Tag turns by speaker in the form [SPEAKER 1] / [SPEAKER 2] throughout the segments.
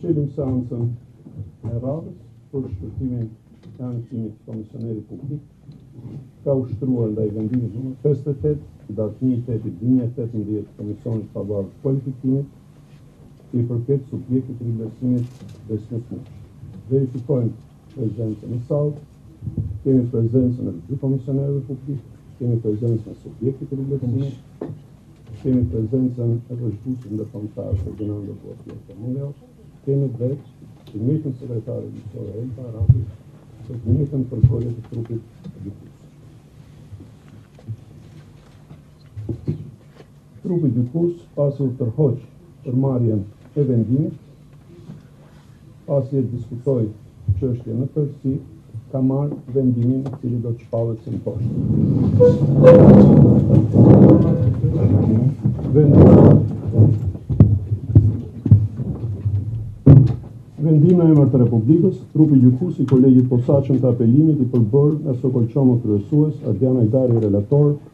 [SPEAKER 1] Çelim seancën e radhës për shqyrtimin e ankimit që komisioneri publik ka ushtruar ndaj vendimit numër 58, datë 28 2018 komisionit të pavarur të kualifikimit, i përket subjektit të rivlerësimit Besnik Muçi. Verifikojmë prezencën në sallë, Kemi prezencën e dy komisionerëve publik, kemi prezencën e subjektit të rivlerësimit, kemi prezencën e vëzhguesit ndërkombëtar të gjenandë dhe bërë të të mundjo, kemi dhe të njëtën sekretare i të e të arabi, të njëtën përbërje të trupit gjykues. Trupi gjykues pasi u tërhoq për marrjen e vendimit, pasi e diskutoi çështjen në tërësi, ka marrë vendimin i cili do të shpallet si më poshtë. Vendim në emër të Republikës, trupi gjykues i kolegjit posaçëm të apelimit i përbërë nga Sokol Çomo kryesues, Ardian Hajdari relator,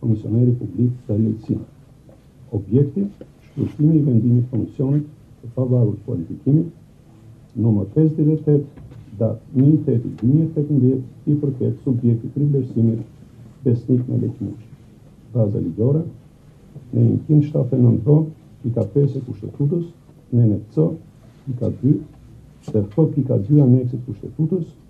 [SPEAKER 1] Komisioneri Publik Fermil Cimaj, Objekti, shqyrtimi i vendimit Komisionit të Pavarur Kualifikimi numër pesëdhjetë e tetë datë një i tetit dy mijë e tetëmbëdhjetë i përket subjektit të rivlerësimit Besnik Melek Muçi. Baza ligjore neni njëqind shtatëdhjetë e nëntë b pika pesë e Kushtetutës, neni C pika dy dhe F pika dy aneksit Kushtetutës,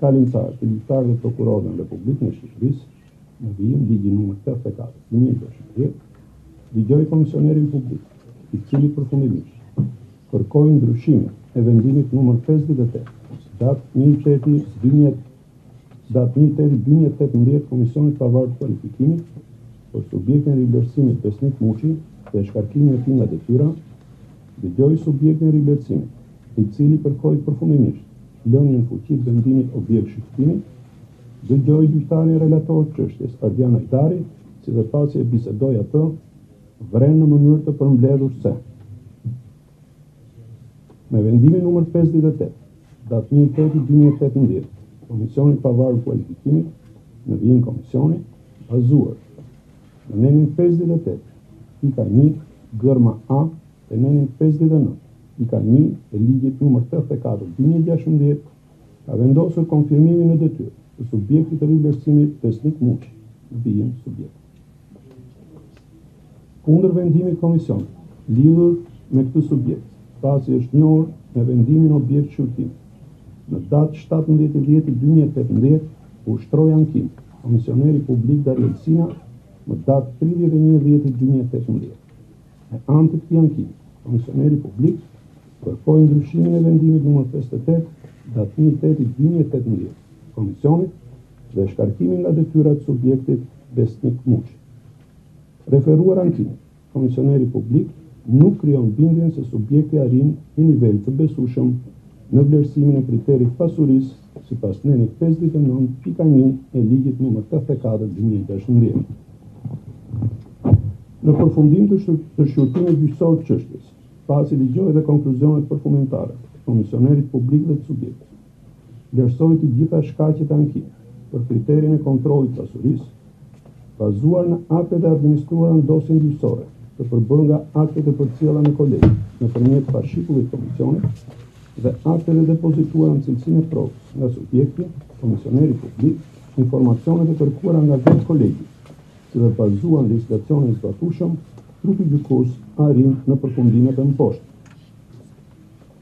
[SPEAKER 1] kalimtar të gjyqtarëve dhe prokurorëve në Republikën e Shqipërisë, në vijim ligji numër tetëdhjetë e katër, dy mijë e gjashtëmbëdhjetë, dëgjoi Komisionerin Publik, i cili përfundimisht kërkoi ndryshimin e vendimit numër pesëdhjetë e tetë, datë një i tetit dy mijë e datë një i tetit dy mijë e tetëmbëdhjetë Komisionit të Pavarur të Kualifikimit për subjektin e rivlerësimit Besnik Muçi dhe shkarkimin e tij nga detyra, Dëgjoi subjektin e rivlerësimit, i cili kërkoi përfundimisht lënien në fuqi vendimit objekt shqyrtimi, dëgjoi gjyqtarin relator çështjes Ardian Hajdari, si dhe pasi e bisedoi atë, vren në mënyrë të përmbledhur se, me vendimin numër pesëdhjetë e tetë, datë një i tetit dy mijë e tetëmbëdhjetë, Komisioni i Pavarur Kualifikimit, në vijim Komisioni, bazuar. Në nenin pesëdhjetë e tetë, pika një, gërma A dhe nenin pesëdhjetë e nëntë, pika një, e Ligjit numër tetëdhjetë e katër dy mijë e gjashtëmbëdhjetë, ka vendosur konfirmimin në detyrë të subjektit të rivlerësimit Besnik Muçi, në vijim subjekt. Kundër vendimit të Komisionit, lidhur me këtë subjekt, pasi është njohur me vendimin objekt shqyrtimi. Në datë shtatëmbëdhjetë i dhjetë i dy mijë e tetëmbëdhjetë ushtroi ankim Komisioneri Publik Dariel Sina në datë tridhjetë e një i dhjetë i dy mijë e tetëmbëdhjetë. Me anë të këtij ankimi, Komisioneri Publik kërkoi ndryshimin e vendimit numër pesëdhjetë e tetë datë një i tetë i dy mijë e tetëmbëdhjetë të Komisionit dhe shkarkimin nga detyra e subjektit Besnik Muçi. Referuar ankimit. Komisioneri Publik nuk krijon bindjen se subjekti arrin një nivel të besueshëm në vlerësimin e kriterit të pasurisë sipas nenit pesëdhjetë e nëntë pika një e Ligjit numër tetëdhjetë e katër dy mijë e gjashtëmbëdhjetë. Në përfundim të shqyrtimit gjyqësor të çështjes, pasi dëgjoi dhe konkluzionet përfundimtare të Komisionerit Publik dhe të subjektit, Vlerësoi të gjitha shkaqet e ankimit për kriterin e kontrollit të pasurisë, bazuar në aktet e administruara në dosjen gjyqësore, të përbërë nga aktet e përcjella në kolegj nëpërmjet fashikullit të komisionit dhe aktet e depozituara në cilësinë e provës nga subjekti, komisioneri publik, informacionet e kërkuara nga vetë kolegji, si dhe bazuar në legjislacionin e zbatueshëm, trupi gjykues arrin në përfundimet e mëposhtme.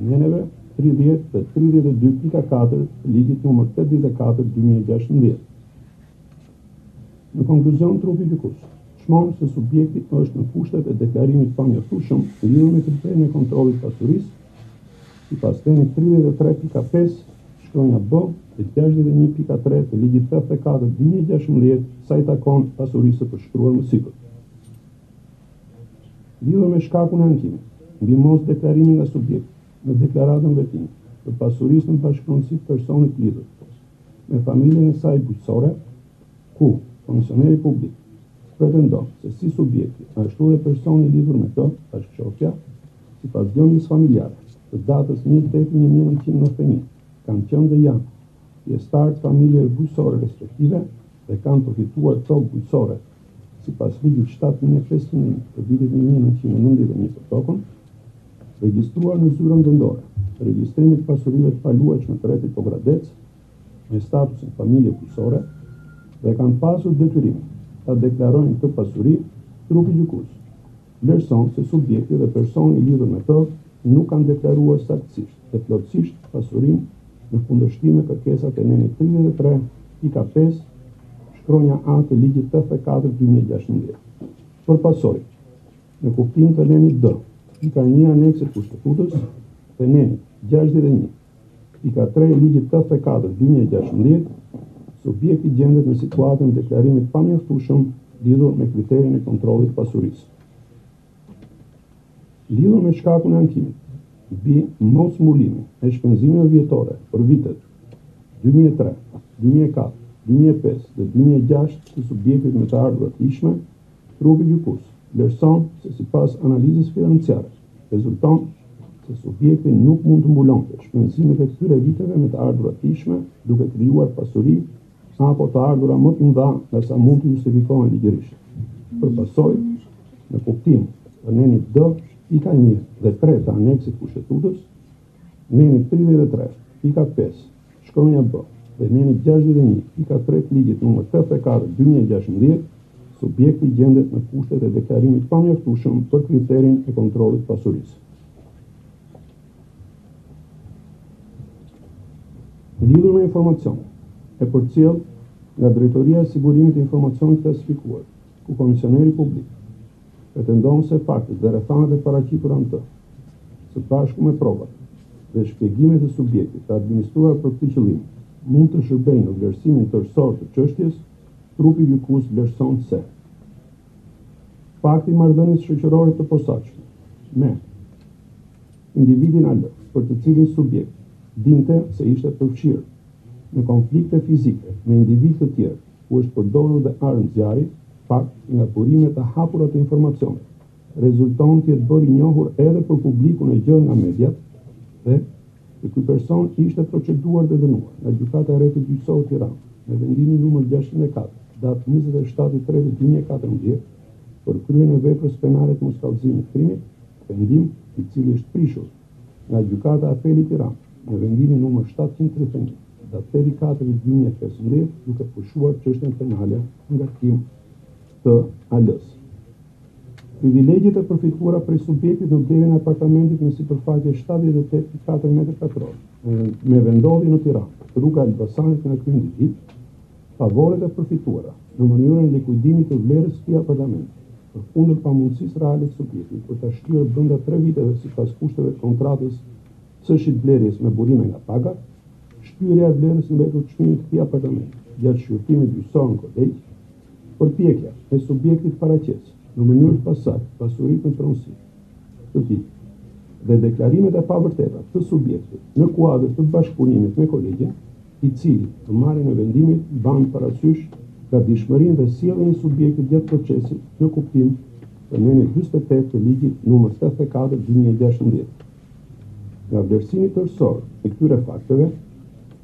[SPEAKER 1] Neneve, tridhjetë dhe tridhjetë e dy pika katër të Ligjit numër tetëdhjetë e katër dy mijë e gjashtëmbëdhjetë. Në konkluzion, trupi gjykues çmon se subjekti është në kushtet e deklarimit të pamjaftueshëm lidhur me kriterin e kontrollit të pasurisë, sipas nenit tridhjetë e tre pika pesë shkronja B e gjashtëdhjetë e një pika tre të Ligjit tetëdhjetë e katër dy mijë e gjashtëmbëdhjetë sa i takon pasurisë së përshkruar më sipër. Lidhur me shkakun e ankimit, mbi mosdeklarimin nga subjekti në deklaratën veting të pasurisë në bashkëpronësi të personit të lidhur me familjen e saj bujqësore, ku komisioneri publik pretendon se si subjekti ashtu dhe personi i lidhur me të, bashkëshortja, sipas gjendjes familjare të datës një i teti i një mijë e nëntëqind e nëntëdhjetë e një, kanë qenë dhe janë pjesëtarë të familjeve bujqësore respektive dhe kanë përfituar tokë bujqësore. Sipas Ligjit shtatë mijë e pesëqind e një të vitit një mijë e nëntëqind e nëntëdhjetë e një për tokën, regjistruar në Zyrën Vendore të Regjistrimit të Pasurive të Paluajtshme të rrethit Pogradec me statusin familje bujqësore dhe kanë pasur detyrim ta deklarojnë këtë pasuri trupi gjykues. vlerëson se subjekti dhe personi i lidhur me të nuk kanë deklaruar saktësisht dhe plotësisht pasurinë në kundërshtim me kërkesat e nenit tridhjetë e tre pika pesë shkronja A të Ligjit tetëdhjetë e katër dy mijë e gjashtëmbëdhjetë. Për pasojë, në kuptim të nenit D, pika një e aneksit të Kushtetutës, dhe nenit gjashtëdhjetë e një, Pika tre e Ligjit tetëdhjetë e katër dy mijë e gjashtëmbëdhjetë, subjekti gjendet në situatën e deklarimit të pamjaftueshëm lidhur me kriterin e kontrollit të pasurisë. Lidhur me shkakun e ankimit, mbi mosmbulimin e shpenzimeve vjetore për vitet dy mijë e tre, dy mijë e katër, dy mijë e pesë dhe dy mijë e gjashtë të subjektit me të ardhura të ligjshme, Trupi gjykues vlerëson se sipas analizës financiare rezulton se subjekti nuk mund të mbulonte shpenzimet e këtyre viteve me të ardhura të ligjshme duke krijuar pasuri apo të ardhura më të mëdha nga sa mund të justifikohen ligjërisht. Për pasojë, në kuptim të nenit D, pika një dhe tre të aneksit të Kushtetutës, Neni tridhjetë e tre, pika pesë, shkronja B, dhe neni gjashtëdhjetë e një, pika tre të Ligjit numër tetëdhjetë e katër dy mijë e gjashtëmbëdhjetë, subjekti gjendet në kushtet e deklarimit të pamjaftueshëm për kriterin e kontrollit të pasurisë. Lidhur me informacionin e përcjellë nga Drejtoria e Sigurimit të Informacionit të Klasifikuar, ku Komisioneri Publik pretendon se faktet dhe rrethanat e paraqitura në të, së bashku me provat dhe shpjegimet e subjektit të administruar për këtë qëllim, mund të shërbejnë në vlerësimin tërësor të çështjes, trupi gjykues vlerëson se fakti i marrëdhënies shoqërore të posaçme me individin AL, për të cilin subjekti dinte se ishte përfshirë në konflikte fizike me individë të tjerë, ku është përdorur dhe armë zjarri, fakt që nga burimet e hapura të informacionit, rezulton të jetë bërë i njohur edhe për publikun e gjerë nga mediat dhe që ky person ishte proceduar dhe dënuar nga Gjykata e Rrethit Gjyqësor Tiranë me vendimin numër gjashtëqind e katër, datë njëzet e shtatë i tretit dy mijë e katërmbëdhjetë, për kryerjen e veprës penale të moskallëzimit të krimit, vendim i cili është prishur. Nga Gjykata e Apelit Tiranë, me vendimin numër shtatëqind e tridhjetë e një, datë tetë i katërti dy mijë e pesëmbëdhjetë, duke pushuar çështjen penale në ngarkim të AL-së. Privilegjet e përfituara prej subjektit në blerjen e apartamentit me sipërfaqe shtatëdhjetë e tetë pikë katër metër katror, me vendndodhje në Tiranë, Rruga e Elbasanit nga ky individ, Favoret e përfituara në mënyrën e likuidimit të vlerës së këtij apartamenti, përkundër pamundësisë reale të subjektit për ta shlyer brenda tre viteve sipas kushteve të kontratës së shitblerjes me burime nga pagat, shlyerja e vlerës së mbetur të çmimit të këtij apartamenti gjatë shqyrtimit gjyqësor në kolegj, përpjekja e subjektit të paraqesë në mënyrë të pasaktë pasuritë në pronësi të tij dhe deklarimet e pavërteta të subjektit në kuadër të bashkëpunimit me kolegjin, i cili, për marrjen e vendimit, mban parasysh gatishmërinë dhe sjelljen e subjektit gjatë procesit në kuptim të nenit dyzet e tetë të Ligjit numër tetëdhjetë e katër dy mijë e gjashtëmbëdhjetë. Nga vlerësimi tërësor i këtyre fakteve,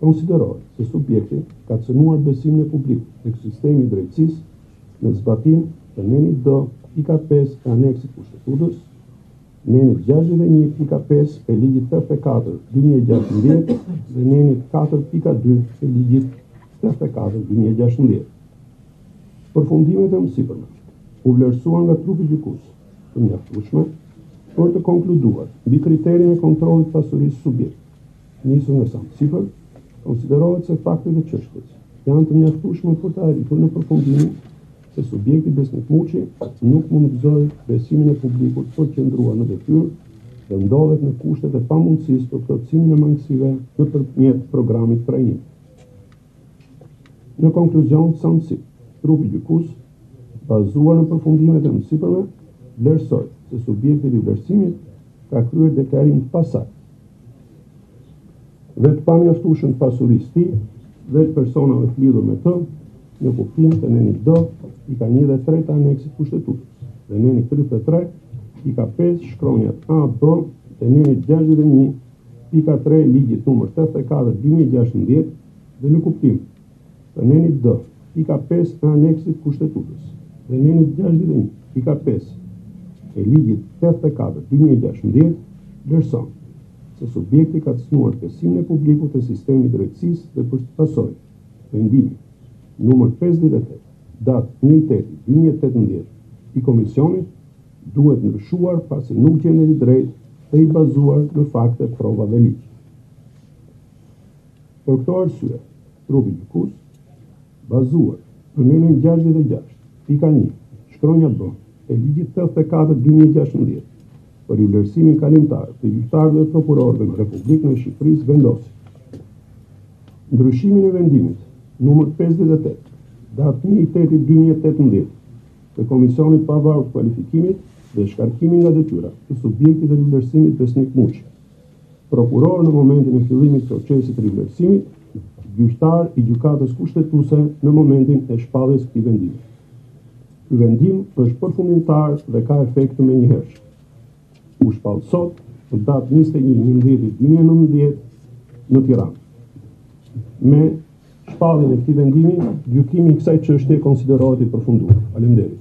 [SPEAKER 1] konsiderohet se subjekti ka cënuar besimin e publikut tek sistemi i drejtësisë në zbatim të nenit D, pika pesë e aneksit të Kushtetutës, nenit gjashtëdhjetë e një pika pesë e Ligjit tetëdhjetë e katër dy mijë e gjashtëmbëdhjetë dhe nenit katër pika dy e Ligjit tetëdhjetë e katër dy mijë e gjashtëmbëdhjetë. Përfundimet e mësipërme u vlerësuan nga trupi gjykues të mjaftueshme për të konkluduar mbi kriterin e kontrollit pasurisë subjekt. Nisur nga sa mësipër, konsiderohet se faktet e çështjes janë të mjaftueshme për të arritur në përfundimin se subjekti Besnik Muçi nuk mund të gëzojë besimin e publikut për të qëndruar në detyrë dhe ndodhet në kushtet e pamundësisë për plotësimin e mangësive nëpërmjet programit trajnim. Në konkluzion, sa më sipër, trupi gjykus, bazuar në përfundimet e mësipërme, vlerësoi se subjekti i rivlerësimit ka kryer deklarim të pasaktë dhe të pamjaftueshëm të pasurisë së tij dhe të personave të lidhur me të, në kuptim të nenit D, pika një dhe tre të aneksit të Kushtetutës, dhe nenit tridhjetë e tre, pika pesë, shkronjat A, B, dhe nenit gjashtëdhjetë e një, pika tre e Ligjit numër tetëdhjetë e katër dy mijë e gjashtëmbëdhjetë, dhe në kuptim të nenit D, pika pesë e aneksit të Kushtetutës, dhe nenit gjashtëdhjetë e një, pika pesë e Ligjit tetëdhjetë e katër, dy mijë e gjashtëmbëdhjetë, vlerëson se subjekti ka cënuar besimin e publikut te sistemi i drejtësisë dhe për pasojë, vendimi numër pesëdhjetë e tetë, datë një i tetit dy mijë e tetëmbëdhjetë, i Komisionit duhet ndryshuar pasi nuk gjendet i drejtë dhe i bazuar në fakte, prova dhe ligj. Për këto arsye, trupi gjykues, bazuar në nenin gjashtëdhjetë e gjashtë, pika një, shkronja B, e Ligjit tetëdhjetë e katër dy mijë e gjashtëmbëdhjetë për rivlerësimin kalimtar të gjyqtarëve dhe prokurorëve në Republikën e Shqipërisë vendosi ndryshimin e vendimit numër pesëdhjetë e tetë, datë një i tetit dy mijë e tetëmbëdhjetë, të Komisionit të Pavarur të Kualifikimit dhe shkarkimin nga detyra të subjektit të rivlerësimit Besnik Muçi. Prokuror në momentin e fillimit të procesit të rivlerësimit, gjyqtar i Gjykatës Kushtetuese në momentin e shpalljes këtij vendimi. Ky vendim është përfundimtar dhe ka efekt të menjëhershëm. U shpall sot, në datë njëzet e një i njëmbëdhjetit dy mijë e nëntëmbëdhjetë, në Tiranë. Me. Shpalljen e këtij vendimi, gjykimi i kësaj çështje konsiderohet i përfunduar. Faleminderit.